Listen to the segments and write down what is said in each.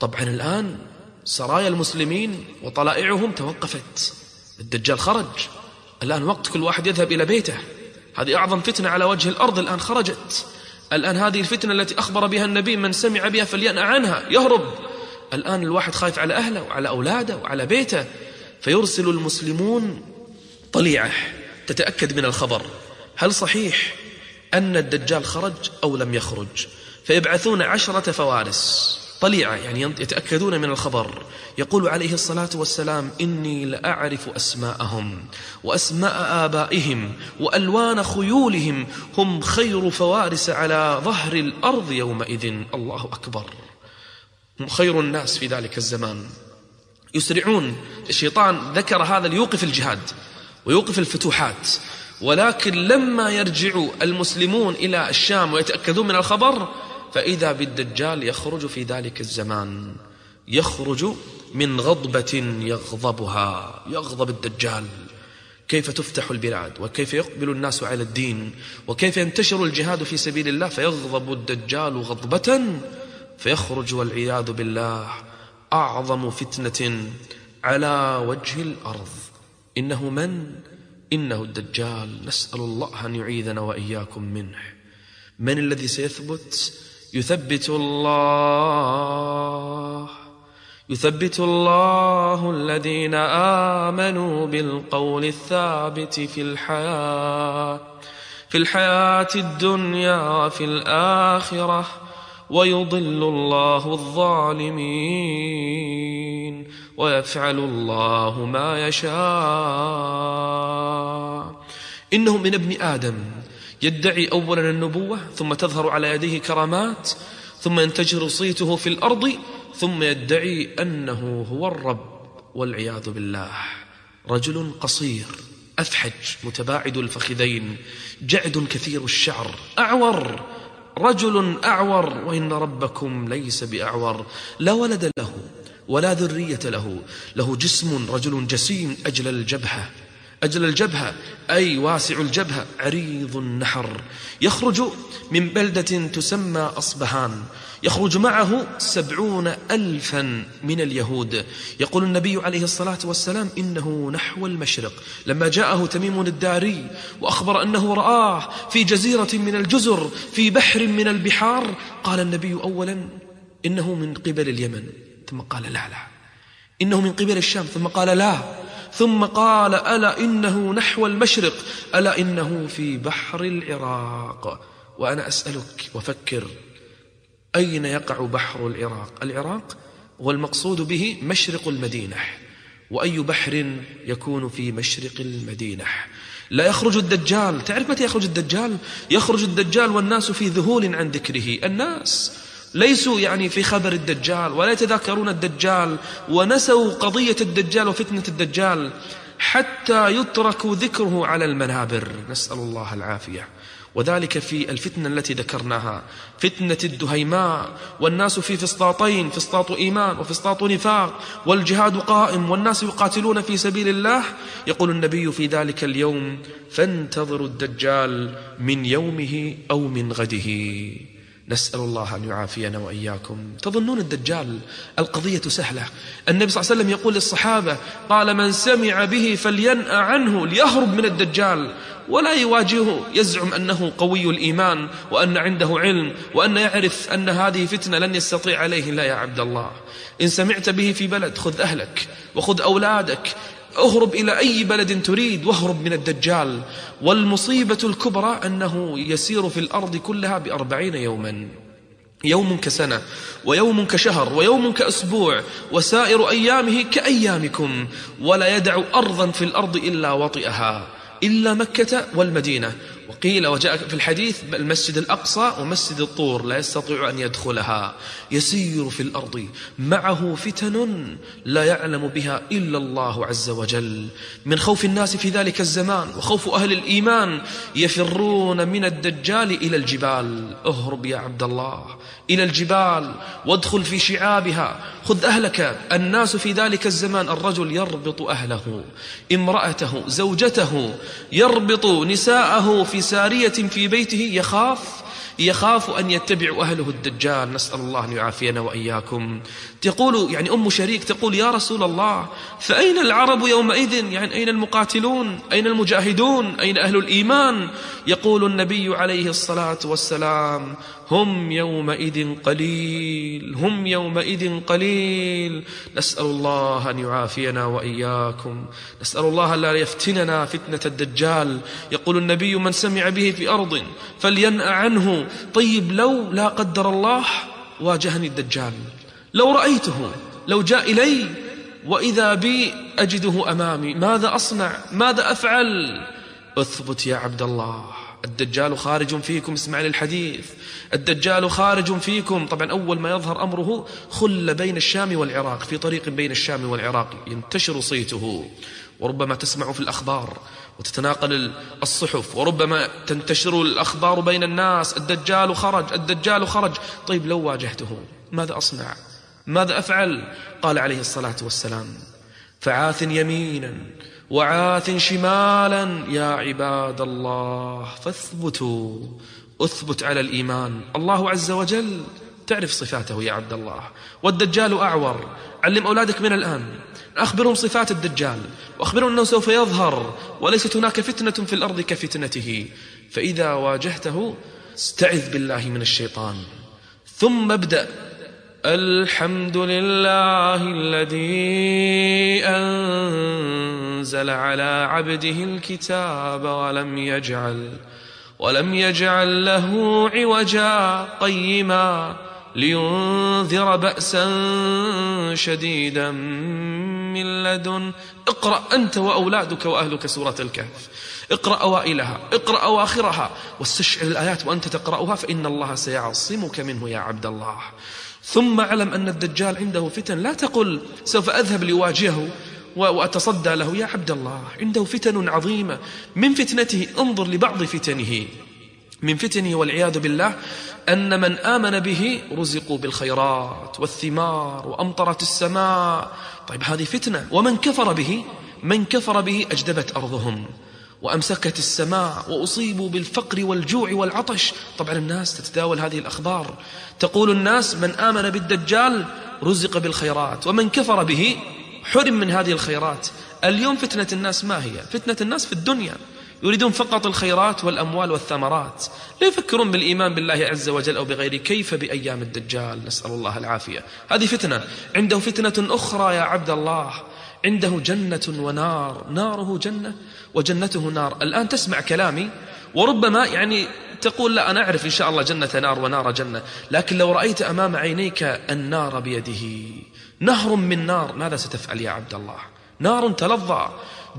طبعا الآن سرايا المسلمين وطلائعهم توقفت. الدجال خرج. الآن وقت كل واحد يذهب إلى بيته. هذه أعظم فتنة على وجه الأرض الآن خرجت. الآن هذه الفتنة التي أخبر بها النبي من سمع بها فلينأ عنها. يهرب. الآن الواحد خايف على أهله وعلى أولاده وعلى بيته. فيرسل المسلمون طليعة تتأكد من الخبر. هل صحيح أن الدجال خرج أو لم يخرج؟ فيبعثون عشرة فوارس. طليعة يعني يتأكدون من الخبر. يقول عليه الصلاة والسلام إني لأعرف أسماءهم وأسماء آبائهم وألوان خيولهم هم خير فوارس على ظهر الأرض يومئذ. الله أكبر. هم خير الناس في ذلك الزمان. يسرعون. الشيطان ذكر هذا ليوقف الجهاد ويوقف الفتوحات. ولكن لما يرجع المسلمون إلى الشام ويتأكدون من الخبر فإذا بالدجال يخرج في ذلك الزمان يخرج من غضبة يغضبها يغضب الدجال. كيف تفتح البلاد؟ وكيف يقبل الناس على الدين؟ وكيف ينتشر الجهاد في سبيل الله؟ فيغضب الدجال غضبة فيخرج والعياذ بالله. أعظم فتنة على وجه الأرض. إنه من؟ إنه الدجال. نسأل الله أن يعيذنا وإياكم منه. من الذي سيثبت؟ يثبت الله يثبت الله الذين آمنوا بالقول الثابت في الحياة في الحياة الدنيا وفي الآخرة ويضل الله الظالمين ويفعل الله ما يشاء. إنه من ابن آدم. يدعي أولا النبوة ثم تظهر على يديه كرامات ثم ينتشر صيته في الأرض ثم يدعي أنه هو الرب والعياذ بالله. رجل قصير أفحج متباعد الفخذين جعد كثير الشعر أعور رجل أعور وإن ربكم ليس بأعور. لا ولد له ولا ذرية له له جسم رجل جسيم أجل الجبهة. أجل الجبهة أي واسع الجبهة عريض النحر. يخرج من بلدة تسمى أصبهان. يخرج معه سبعون ألفا من اليهود. يقول النبي عليه الصلاة والسلام إنه نحو المشرق. لما جاءه تميم الداري وأخبر أنه رآه في جزيرة من الجزر في بحر من البحار قال النبي أولا إنه من قبل اليمن. ثم قال لا لا. إنه من قبل الشام. ثم قال لا. ثم قال ألا إنه نحو المشرق؟ ألا إنه في بحر العراق؟ وأنا أسألك وفكر أين يقع بحر العراق؟ العراق والمقصود به مشرق المدينة وأي بحر يكون في مشرق المدينة. لا يخرج الدجال تعرف متى يخرج الدجال؟ يخرج الدجال والناس في ذهول عن ذكره الناس ليسوا يعني في خبر الدجال ولا يتذكرون الدجال ونسوا قضية الدجال وفتنة الدجال حتى يترك ذكره على المنابر. نسأل الله العافية. وذلك في الفتنة التي ذكرناها فتنة الدهيماء والناس في فسطاطين فسطاط إيمان وفسطاط نفاق والجهاد قائم والناس يقاتلون في سبيل الله. يقول النبي في ذلك اليوم فانتظروا الدجال من يومه أو من غده. نسأل الله أن يعافينا وإياكم. تظنون الدجال القضية سهلة. النبي صلى الله عليه وسلم يقول للصحابة قال من سمع به فلينأ عنه ليهرب من الدجال. ولا يواجهه. يزعم أنه قوي الإيمان وأن عنده علم وأن يعرف أن هذه فتنة لن يستطيع عليه لا يا عبد الله. إن سمعت به في بلد خذ أهلك وخذ أولادك. اهرب إلى أي بلد تريد واهرب من الدجال. والمصيبة الكبرى أنه يسير في الأرض كلها بأربعين يوما. يوم كسنة ويوم كشهر ويوم كأسبوع وسائر أيامه كأيامكم. ولا يدع أرضا في الأرض إلا وطئها إلا مكة والمدينة. وقيل وجاء في الحديث المسجد الأقصى ومسجد الطور لا يستطيع أن يدخلها. يسير في الأرض. معه فتن لا يعلم بها إلا الله عز وجل. من خوف الناس في ذلك الزمان وخوف أهل الإيمان يفرون من الدجال إلى الجبال. اهرب يا عبد الله إلى الجبال وادخل في شعابها. خذ أهلك. الناس في ذلك الزمان الرجل يربط أهله. امرأته زوجته يربط نساءه في سارية في بيته يخاف يخاف أن يتبع أهله الدجال. نسأل الله أن يعافينا وإياكم. تقول يعني أم شريك تقول يا رسول الله فأين العرب يومئذ؟ يعني أين المقاتلون؟ أين المجاهدون؟ أين أهل الإيمان؟ يقول النبي عليه الصلاة والسلام هم يومئذ قليل هم يومئذ قليل. نسأل الله أن يعافينا وإياكم. نسأل الله لا يفتننا فتنة الدجال. يقول النبي من سمع به في أرض فلينأ عنه. طيب لو لا قدر الله واجهني الدجال. لو رأيته لو جاء إلي وإذا بي أجده أمامي. ماذا أصنع؟ ماذا أفعل؟ أثبت يا عبد الله. الدجال خارج فيكم اسمع للحديث الدجال خارج فيكم. طبعا أول ما يظهر أمره خل بين الشام والعراق في طريق بين الشام والعراق ينتشر صيته. وربما تسمع في الأخبار وتتناقل الصحف وربما تنتشر الأخبار بين الناس. الدجال خرج الدجال خرج. طيب لو واجهته ماذا أصنع؟ ماذا أفعل؟ قال عليه الصلاة والسلام فعاث يمينا. وعاث شمالا يا عباد الله فاثبتوا اثبت على الإيمان. الله عز وجل تعرف صفاته يا عبد الله. والدجال أعور. علم أولادك من الآن. أخبرهم صفات الدجال. وأخبرهم أنه سوف يظهر. وليست هناك فتنة في الأرض كفتنته. فإذا واجهته استعذ بالله من الشيطان. ثم ابدأ. الحمد لله الذي أنزل على عبده الكتاب ولم يجعل ولم يجعل له عوجا قيما لينذر بأسا شديدا من لدن. اقرأ أنت وأولادك وأهلك سورة الكهف. اقرأ أوائلها. اقرأ أواخرها. واستشعر الآيات وأنت تقرأها فإن الله سيعصمك منه يا عبد الله. ثم أعلم أن الدجال عنده فتن. لا تقل سوف أذهب لواجهه وأتصدى له. يا عبد الله عنده فتن عظيمة. من فتنته انظر لبعض فتنه. من فتنه والعياذ بالله أن من آمن به رزقوا بالخيرات والثمار وأمطرت السماء. طيب هذه فتنة. ومن كفر به؟ من كفر به أجدبت أرضهم. وأمسكت السماء وأصيبوا بالفقر والجوع والعطش. طبعا الناس تتداول هذه الأخبار. تقول الناس من آمن بالدجال رزق بالخيرات ومن كفر به حرم من هذه الخيرات. اليوم فتنة الناس ما هي؟ فتنة الناس في الدنيا. يريدون فقط الخيرات والأموال والثمرات. لا يفكرون بالإيمان بالله عز وجل أو بغيره كيف بأيام الدجال؟ نسأل الله العافية. هذه فتنة. عنده فتنة أخرى يا عبد الله. عنده جنة ونار. ناره جنة وجنته نار. الآن تسمع كلامي وربما يعني تقول لا أنا أعرف إن شاء الله جنة نار ونار جنة لكن لو رأيت أمام عينيك النار بيده. نهر من نار. ماذا ستفعل يا عبد الله؟ نار تلظى.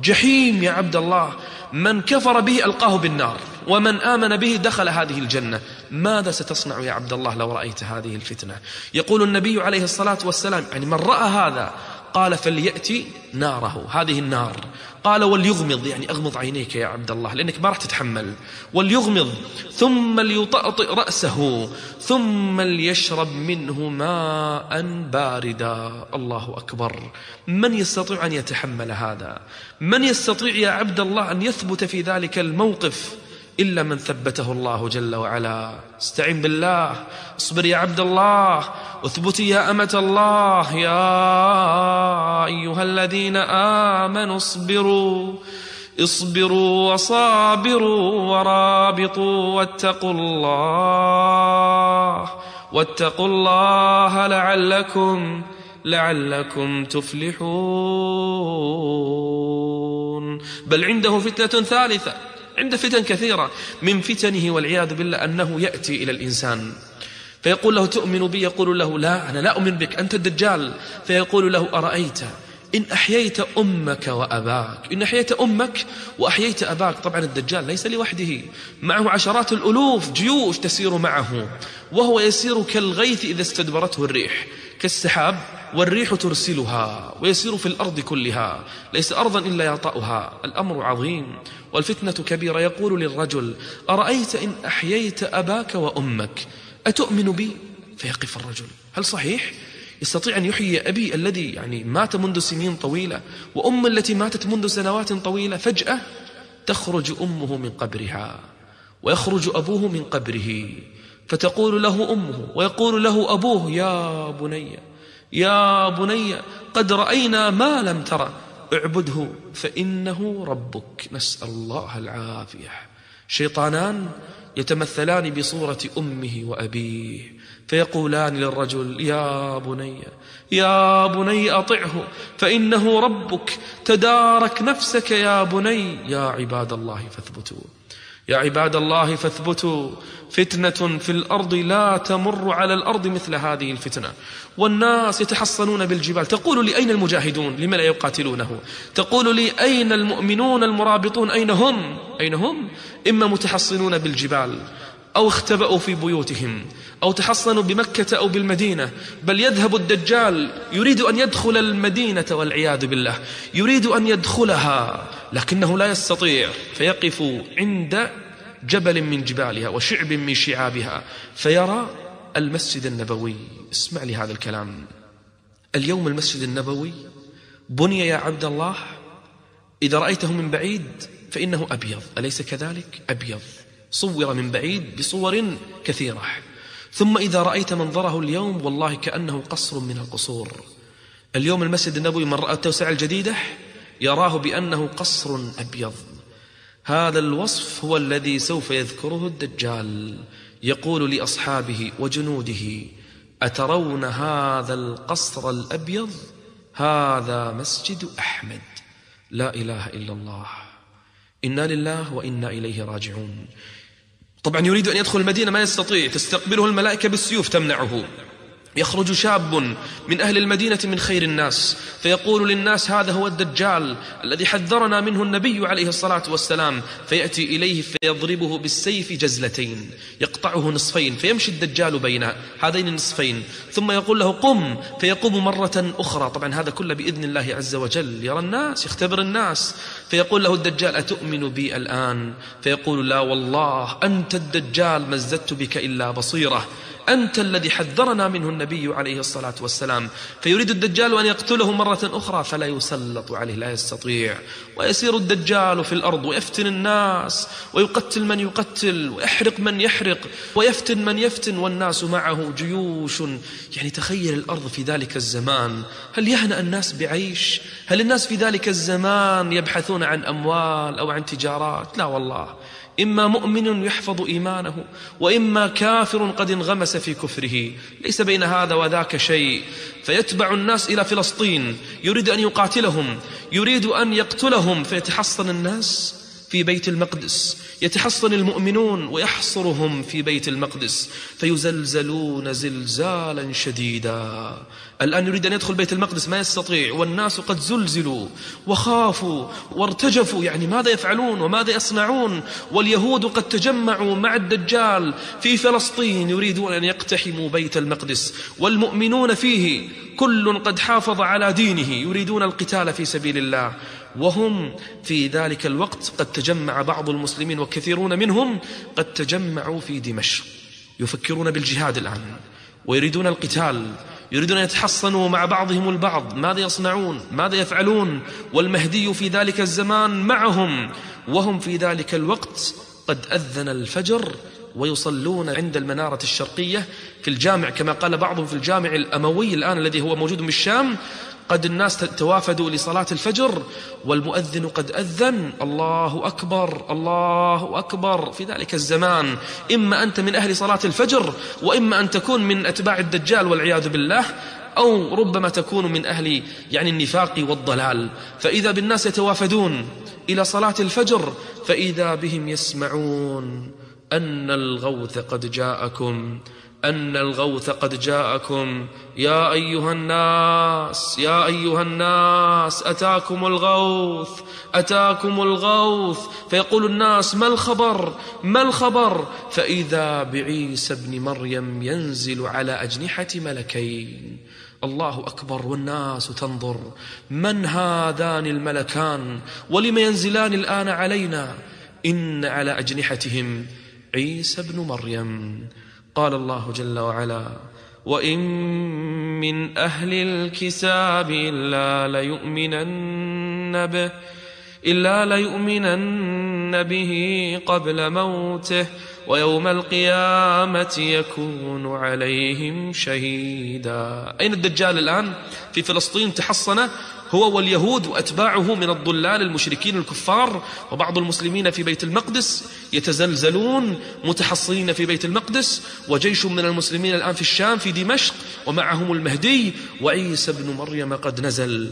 جحيم يا عبد الله. من كفر به ألقاه بالنار ومن آمن به دخل هذه الجنة. ماذا ستصنع يا عبد الله لو رأيت هذه الفتنة؟ يقول النبي عليه الصلاة والسلام يعني من رأى هذا قال فليأتي ناره. هذه النار. قال وليغمض. يعني أغمض عينيك يا عبد الله لأنك ما راح تتحمل. وليغمض. ثم ليطأطئ رأسه. ثم ليشرب منه ماء باردا. الله أكبر. من يستطيع أن يتحمل هذا؟ من يستطيع يا عبد الله أن يثبت في ذلك الموقف؟ إلا من ثبته الله جل وعلا. استعن بالله اصبر يا عبد الله اثبتي يا أمة الله. يا أيها الذين آمنوا اصبروا اصبروا وصابروا ورابطوا واتقوا الله واتقوا الله لعلكم لعلكم تفلحون. بل عنده فتنة ثالثة. عند فتن كثيرة من فتنه والعياذ بالله أنه يأتي إلى الإنسان. فيقول له تؤمن بي؟ يقول له لا أنا لا أؤمن بك أنت الدجال. فيقول له أرأيت؟ إن أحييت أمك وأباك. إن أحييت أمك وأحييت أباك. طبعا الدجال ليس لوحده. معه عشرات الألوف جيوش تسير معه. وهو يسير كالغيث إذا استدبرته الريح كالسحاب. والريح ترسلها ويسير في الأرض كلها ليس أرضا إلا يطأها الأمر عظيم والفتنة كبيرة. يقول للرجل أرأيت إن أحييت أباك وأمك أتؤمن بي؟ فيقف الرجل هل صحيح؟ يستطيع أن يحيي أبي الذي يعني مات منذ سنين طويلة وأم التي ماتت منذ سنوات طويلة فجأة تخرج أمه من قبرها ويخرج أبوه من قبره فتقول له أمه ويقول له أبوه يا بني يا بني قد رأينا ما لم ترى اعبده فإنه ربك. نسأل الله العافية. شيطانان يتمثلان بصورة أمه وأبيه فيقولان للرجل يا بني يا بني أطعه فإنه ربك. تدارك نفسك يا بني يا عباد الله فاثبتوا. يا عباد الله فاثبتوا فتنة في الأرض لا تمر على الأرض مثل هذه الفتنة. والناس يتحصنون بالجبال. تقول لي أين المجاهدون؟ لم لا يقاتلونه؟ تقول لي أين المؤمنون المرابطون؟ أين هم؟ أين هم؟ إما متحصنون بالجبال. أو اختبأوا في بيوتهم أو تحصنوا بمكة أو بالمدينة. بل يذهب الدجال يريد أن يدخل المدينة والعياذ بالله. يريد أن يدخلها لكنه لا يستطيع. فيقف عند جبل من جبالها وشعب من شعابها فيرى المسجد النبوي. اسمع لي هذا الكلام. اليوم المسجد النبوي بني يا عبد الله إذا رأيته من بعيد فإنه أبيض. أليس كذلك؟ أبيض. صور من بعيد بصور كثيرة. ثم إذا رأيت منظره اليوم والله كأنه قصر من القصور. اليوم المسجد النبوي من رأى التوسعة الجديدة يراه بأنه قصر أبيض. هذا الوصف هو الذي سوف يذكره الدجال. يقول لأصحابه وجنوده أترون هذا القصر الأبيض؟ هذا مسجد أحمد. لا إله إلا الله. إنا لله وإنا إليه راجعون. طبعا يريد أن يدخل المدينة ما يستطيع. تستقبله الملائكة بالسيوف تمنعه. يخرج شاب من أهل المدينة من خير الناس فيقول للناس هذا هو الدجال الذي حذرنا منه النبي عليه الصلاة والسلام فيأتي إليه فيضربه بالسيف جزلتين يقطعه نصفين فيمشي الدجال بين هذين النصفين ثم يقول له قم فيقوم مرة أخرى طبعا هذا كله بإذن الله عز وجل يرى الناس يختبر الناس فيقول له الدجال أتؤمن بي الآن؟ فيقول لا والله أنت الدجال ما ازددت بك إلا بصيرة. أنت الذي حذرنا منه النبي عليه الصلاة والسلام. فيريد الدجال أن يقتله مرة أخرى فلا يسلط عليه لا يستطيع. ويسير الدجال في الأرض ويفتن الناس ويقتل من يقتل ويحرق من يحرق ويفتن من يفتن والناس معه جيوش. يعني تخيل الأرض في ذلك الزمان. هل يهنأ الناس بعيش؟ هل الناس في ذلك الزمان يبحثون عن أموال أو عن تجارات؟ لا والله. إما مؤمن يحفظ إيمانه وإما كافر قد انغمس في كفره. ليس بين هذا وذاك شيء. فيتبع الناس إلى فلسطين يريد أن يقاتلهم يريد أن يقتلهم فيتحصن الناس في بيت المقدس يتحصن المؤمنون ويحصرهم في بيت المقدس فيزلزلون زلزالا شديدا. الآن يريد أن يدخل بيت المقدس ما يستطيع والناس قد زلزلوا وخافوا وارتجفوا. يعني ماذا يفعلون وماذا يصنعون؟ واليهود قد تجمعوا مع الدجال في فلسطين يريدون أن يقتحموا بيت المقدس. والمؤمنون فيه كل قد حافظ على دينه يريدون القتال في سبيل الله. وهم في ذلك الوقت قد تجمع بعض المسلمين وكثيرون منهم قد تجمعوا في دمشق يفكرون بالجهاد الآن ويريدون القتال يريدون أن يتحصنوا مع بعضهم البعض ماذا يصنعون؟ ماذا يفعلون؟ والمهدي في ذلك الزمان معهم وهم في ذلك الوقت قد أذن الفجر ويصلون عند المنارة الشرقية في الجامع كما قال بعضهم في الجامع الأموي الآن الذي هو موجود بالشام قد الناس توافدوا لصلاة الفجر والمؤذن قد أذن. الله أكبر الله أكبر. في ذلك الزمان إما أنت من أهل صلاة الفجر وإما أن تكون من أتباع الدجال والعياذ بالله أو ربما تكون من أهل يعني النفاق والضلال. فإذا بالناس يتوافدون إلى صلاة الفجر فإذا بهم يسمعون أن الغوث قد جاءكم. أن الغوث قد جاءكم. يا أيها الناس يا أيها الناس أتاكم الغوث أتاكم الغوث. فيقول الناس ما الخبر؟ ما الخبر؟ فإذا بعيسى ابن مريم ينزل على أجنحة ملكين. الله أكبر والناس تنظر. من هذان الملكان؟ ولم ينزلان الآن علينا؟ إن على أجنحتهم عيسى ابن مريم. قال الله جل وعلا وإن من أهل الكتاب إلا ليؤمنن به إلا ليؤمنن به قبل موته ويوم القيامة يكون عليهم شهيدا أين الدجال الآن؟ في فلسطين تحصن هو واليهود وأتباعه من الضلال المشركين الكفار وبعض المسلمين في بيت المقدس يتزلزلون متحصنين في بيت المقدس وجيش من المسلمين الآن في الشام في دمشق ومعهم المهدي وعيسى بن مريم قد نزل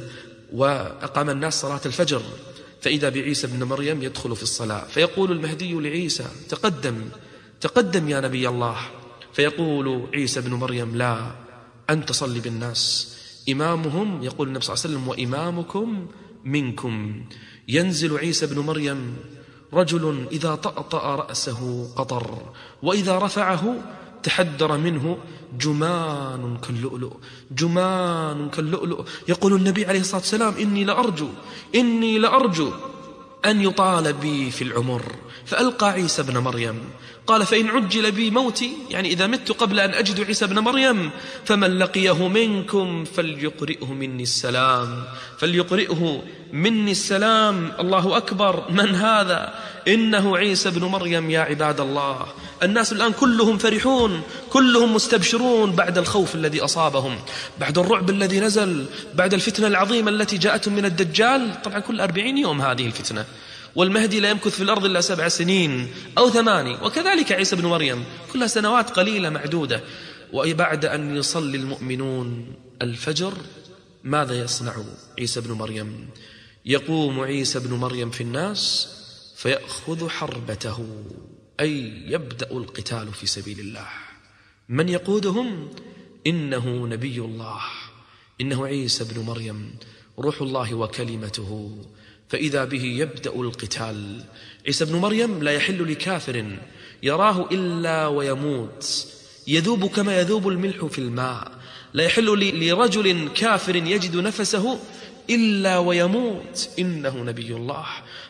وأقام الناس صلاة الفجر. فإذا بعيسى بن مريم يدخل في الصلاة فيقول المهدي لعيسى تقدم تقدم يا نبي الله. فيقول عيسى بن مريم لا أنت صلي بالناس إمامهم يقول النبي صلى الله عليه وسلم وإمامكم منكم. ينزل عيسى بن مريم رجل إذا طأطأ رأسه قطر وإذا رفعه تحدر منه جمان كاللؤلؤ جمان كاللؤلؤ. يقول النبي عليه الصلاة والسلام إني لأرجو إني لأرجو أن يطال بي في العمر. فألقى عيسى بن مريم قال فإن عجل بي موتي يعني إذا مت قبل أن أجد عيسى بن مريم فمن لقيه منكم فليقرئه مني السلام. فليقرئه مني السلام. الله أكبر. من هذا؟ إنه عيسى بن مريم يا عباد الله. الناس الآن كلهم فرحون كلهم مستبشرون بعد الخوف الذي أصابهم بعد الرعب الذي نزل بعد الفتنة العظيمة التي جاءتهم من الدجال. طبعا كل أربعين يوم هذه الفتنة. والمهدي لا يمكث في الأرض إلا سبع سنين أو ثماني. وكذلك عيسى بن مريم كلها سنوات قليلة معدودة. وبعد أن يصلي المؤمنون الفجر ماذا يصنع عيسى بن مريم؟ يقوم عيسى بن مريم في الناس فيأخذ حربته. أي يبدأ القتال في سبيل الله. من يقودهم؟ إنه نبي الله. إنه عيسى بن مريم روح الله وكلمته. فإذا به يبدأ القتال. عيسى بن مريم لا يحل لكافر يراه إلا ويموت. يذوب كما يذوب الملح في الماء. لا يحل لرجل كافر يجد نفسه إلا ويموت. إنه نبي الله.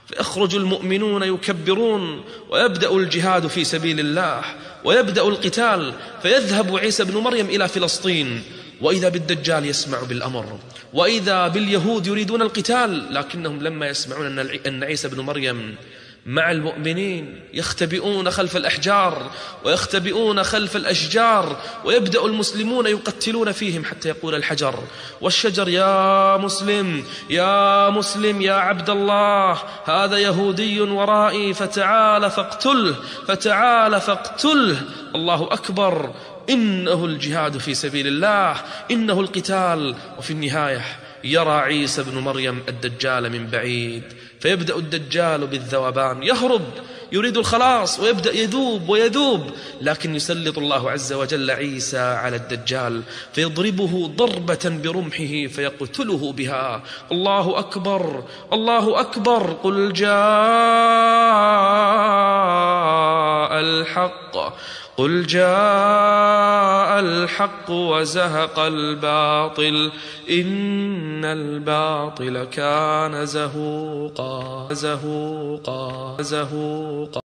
فيخرج المؤمنون يكبرون ويبدأ الجهاد في سبيل الله. ويبدأ القتال. فيذهب عيسى بن مريم إلى فلسطين. وإذا بالدجال يسمع بالأمر وإذا باليهود يريدون القتال لكنهم لما يسمعون أن عيسى بن مريم مع المؤمنين يختبئون خلف الأحجار ويختبئون خلف الأشجار ويبدأ المسلمون يقتلون فيهم حتى يقول الحجر والشجر يا مسلم يا مسلم يا عبد الله هذا يهودي ورائي فتعال فاقتله فتعال فاقتله الله أكبر. إنه الجهاد في سبيل الله إنه القتال. وفي النهاية يرى عيسى بن مريم الدجال من بعيد فيبدأ الدجال بالذوبان. يهرب يريد الخلاص ويبدأ يذوب ويذوب. لكن يسلط الله عز وجل عيسى على الدجال فيضربه ضربة برمحه فيقتله بها. الله أكبر الله أكبر. قل جاء الحق. قل جاء الحق وزهق الباطل إن الباطل كان زهوقا زهوقا زهوقا.